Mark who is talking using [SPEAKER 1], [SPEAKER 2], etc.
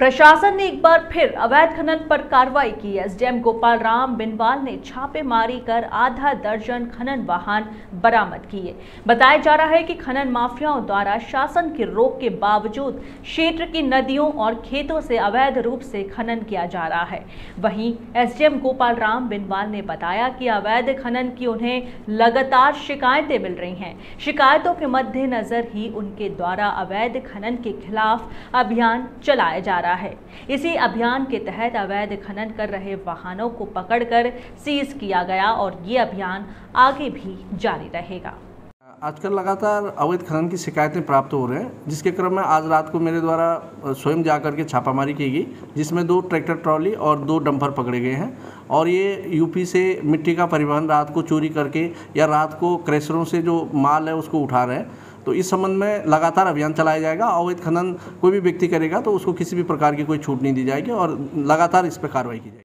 [SPEAKER 1] प्रशासन ने एक बार फिर अवैध खनन पर कार्रवाई की। एसडीएम गोपाल राम बिनवाल ने छापेमारी कर आधा दर्जन खनन वाहन बरामद किए। बताया जा रहा है कि खनन माफियाओं द्वारा शासन की रोक के बावजूद क्षेत्र की नदियों और खेतों से अवैध रूप से खनन किया जा रहा है। वहीं एसडीएम गोपाल राम बिनवाल ने बताया कि अवैध खनन की उन्हें लगातार शिकायतें मिल रही हैं। शिकायतों के मद्देनजर ही उनके द्वारा अवैध खनन के खिलाफ अभियान चलाया जा रहा रहा है। इसी अभियान के तहत अवैध खनन कर रहे वाहनों को पकड़कर सीज किया गया और ये अभियान आगे भी जारी रहेगा।
[SPEAKER 2] आजकल लगातार अवैध खनन की शिकायतें प्राप्त हो रहे हैं, जिसके क्रम में आज रात को मेरे द्वारा स्वयं जाकर के छापामारी की गई, जिसमें दो ट्रैक्टर ट्रॉली और दो डंपर पकड़े गए हैं। और ये यूपी से मिट्टी का परिवहन रात को चोरी करके या रात को क्रेशरों से जो माल है उसको उठा रहे हैं। तो इस संबंध में लगातार अभियान चलाया जाएगा, अवैध खनन कोई भी व्यक्ति करेगा तो उसको किसी भी प्रकार की कोई छूट नहीं दी जाएगी और लगातार इस पर कार्रवाई की जाएगी।